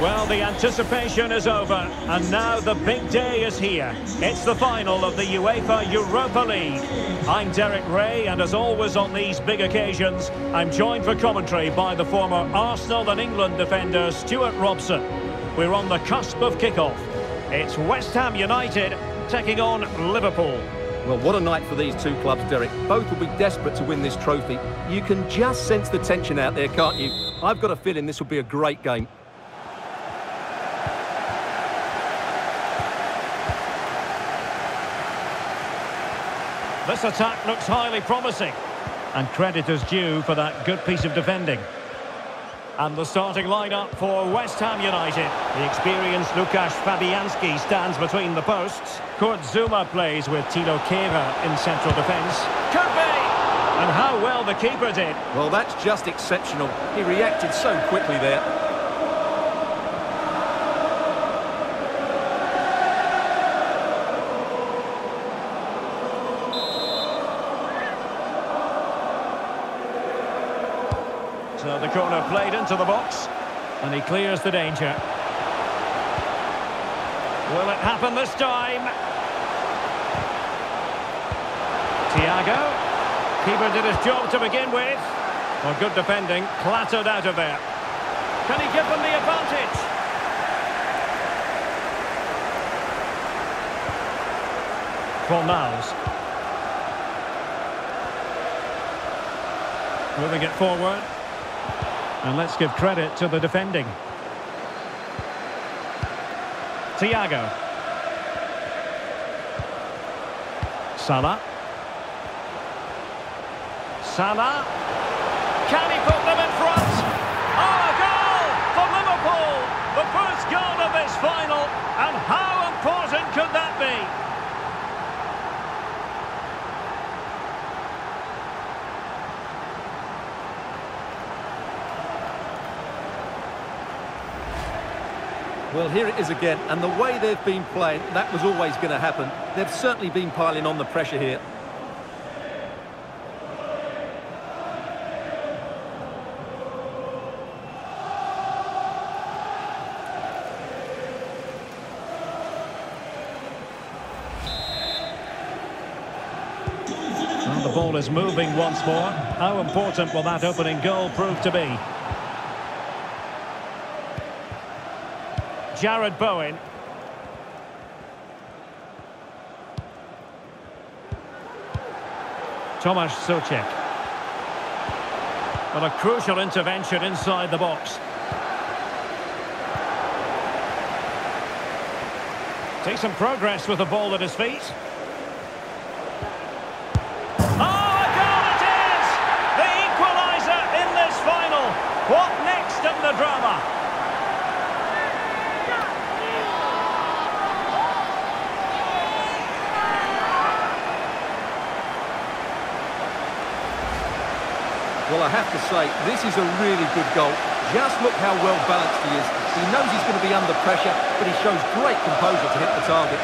Well, the anticipation is over, and now the big day is here. It's the final of the UEFA Europa League. I'm Derek Ray, and as always on these big occasions, I'm joined for commentary by the former Arsenal and England defender Stuart Robson. We're on the cusp of kickoff. It's West Ham United taking on Liverpool. Well, what a night for these two clubs, Derek. Both will be desperate to win this trophy. You can just sense the tension out there, can't you? I've got a feeling this will be a great game. This attack looks highly promising. And credit is due for that good piece of defending. And the starting lineup for West Ham United. The experienced Lukasz Fabianski stands between the posts. Kurt Zouma plays with Thilo Kehrer in central defence. Could be! And how well the keeper did. Well, that's just exceptional. He reacted so quickly there. The corner played into the box. And he clears the danger. Will it happen this time? Thiago. Keeper did his job to begin with. Well, good defending, clattered out of there. Can he give them the advantage? Fornals. Moving it forward. And let's give credit to the defending. Thiago. Salah. Salah. Can he put them in front? Oh, a goal for Liverpool! The first goal of this final. And how important could that be? Well, here it is again, and the way they've been playing, that was always going to happen. They've certainly been piling on the pressure here. Well, the ball is moving once more. How important will that opening goal prove to be? Jarrod Bowen. Tomasz Soucek. Well, a crucial intervention inside the box. Decent progress with the ball at his feet. Well, I have to say, this is a really good goal. Just look how well balanced he is. He knows he's going to be under pressure, but he shows great composure to hit the target.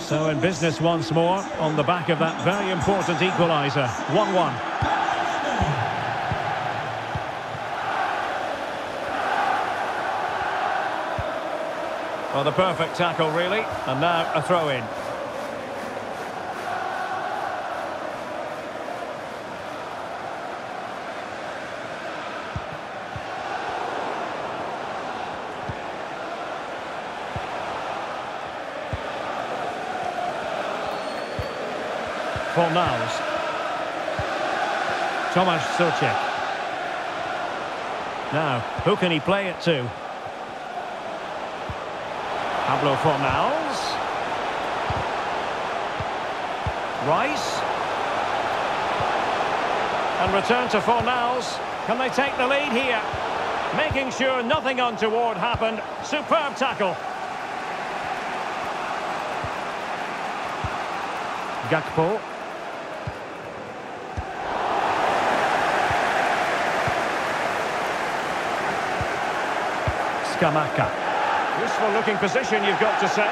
So in business once more on the back of that very important equaliser. 1-1. The perfect tackle, really. And now a throw-in. Fornals. Tomasz Soucek. Now, who can he play it to? Pablo Fornals. Rice. And return to Fornals. Can they take the lead here? Making sure nothing untoward happened. Superb tackle. Gakpo. Scamacca. Useful looking position, you've got to say.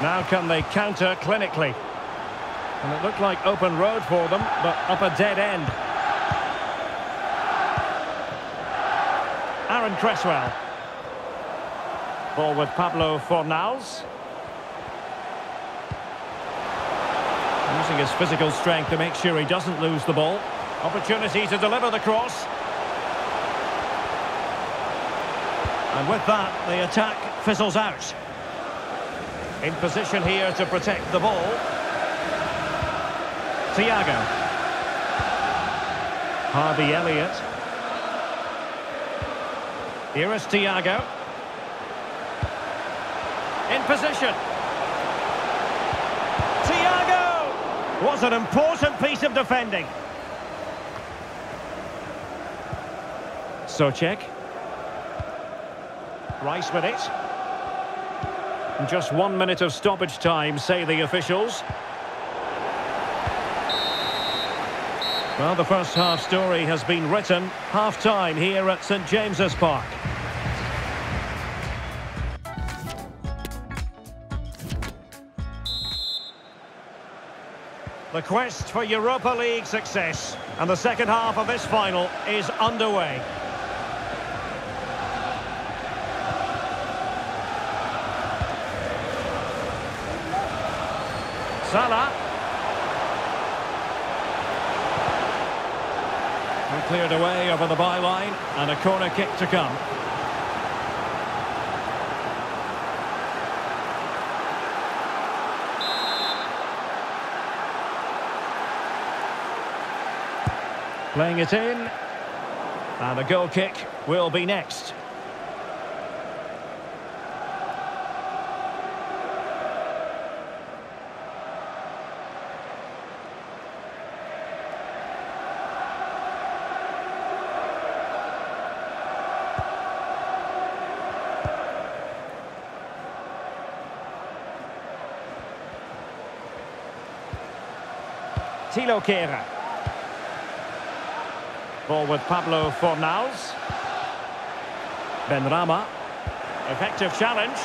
Now can they counter clinically? And it looked like open road for them, but up a dead end. Aaron Cresswell. Ball with Pablo Fornals. Using his physical strength to make sure he doesn't lose the ball. Opportunity to deliver the cross. And with that, the attack fizzles out. In position here to protect the ball. Thiago. Harvey Elliott. Here is Thiago. In position. Thiago! Was an important piece of defending. Soucek. Rice with it. Just one minute of stoppage time, say the officials. Well, the first half story has been written. Half-time here at St James's Park. The quest for Europa League success. And the second half of this final is underway. Salah. And cleared away over the byline and a corner kick to come. Playing it in. And a goal kick will be next. Thilo Kehrer. Ball with Pablo Fornals. Benrahma. Effective challenge.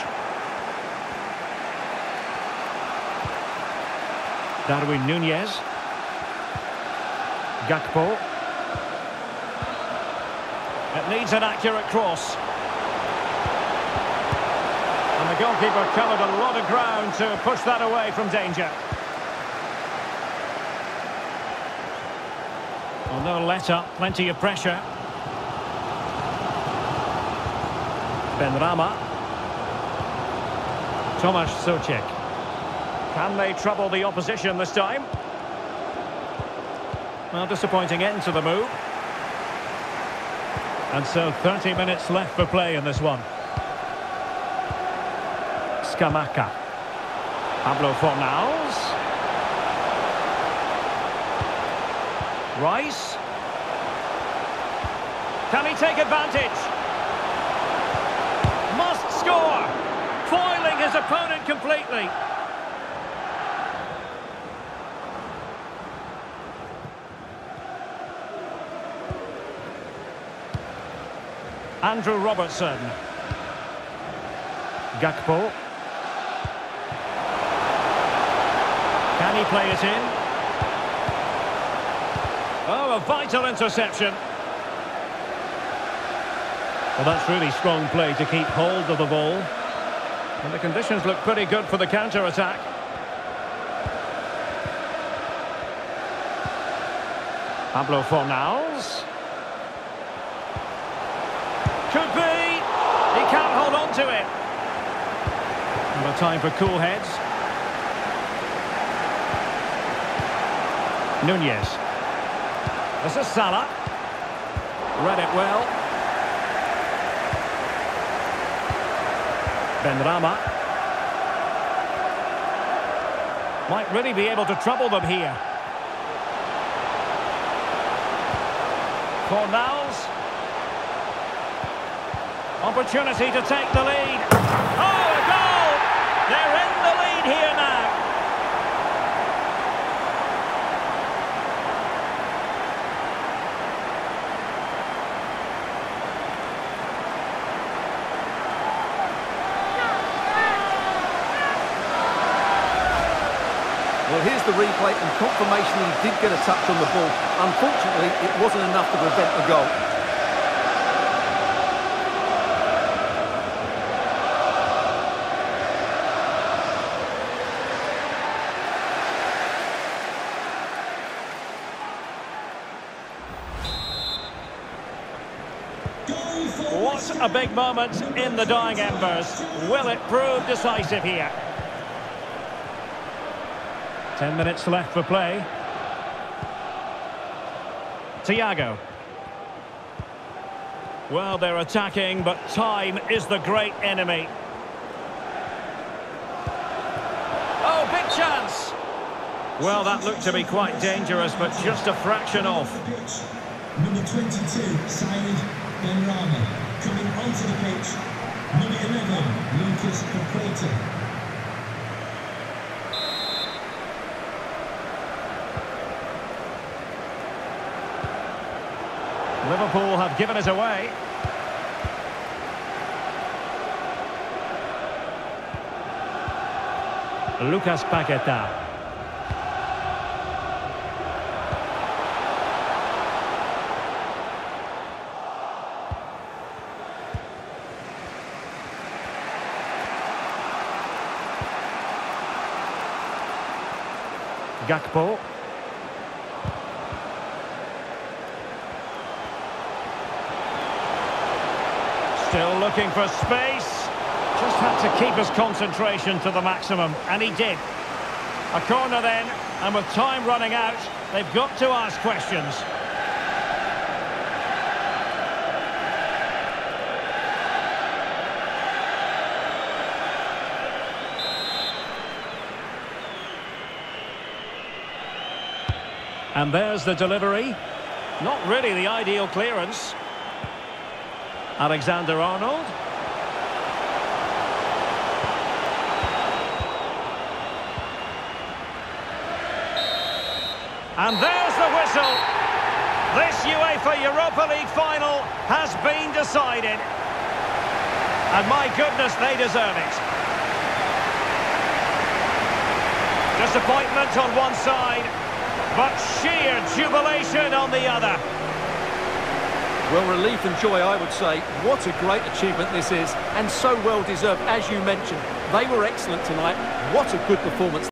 Darwin Nunez. Gakpo. It needs an accurate cross. And the goalkeeper covered a lot of ground to push that away from danger. Well, no let up, plenty of pressure. Benrahma. Tomasz Soucek. Can they trouble the opposition this time? Well, disappointing end to the move. And so 30 minutes left for play in this one. Scamacca. Pablo Fornals. Rice. Can he take advantage? Must score! Foiling his opponent completely. Andrew Robertson. Gakpo. Can he play it in? A vital interception. Well, that's really strong play to keep hold of the ball. And the conditions look pretty good for the counter-attack. Pablo Fornals. Could be. He can't hold on to it. Time for cool heads. Nunez. This is Salah. Read it well. Benrahma. Might really be able to trouble them here. Fornals. Opportunity to take the lead. Oh, a goal! They're in the lead here now. The replay and confirmation he did get a touch on the ball. Unfortunately, it wasn't enough to prevent the goal. What a big moment in the dying embers. Will it prove decisive here? Ten minutes left for play. Thiago. Well, they're attacking, but time is the great enemy. Oh, big chance! Well, that looked to be quite dangerous, but just a fraction off. Number 22, Saeed Benrahma. Coming onto the pitch, number 11, Lucas Paqueta. Liverpool have given it away. Lucas Paqueta. Gakpo. Still looking for space. Just had to keep his concentration to the maximum, and he did. A corner then, and with time running out, they've got to ask questions. And there's the delivery. Not really the ideal clearance. Alexander Arnold. And there's the whistle. This UEFA Europa League final has been decided. And my goodness, they deserve it. Disappointment on one side, but sheer jubilation on the other. Well, relief and joy, I would say. What a great achievement this is, and so well deserved, as you mentioned. They were excellent tonight. What a good performance.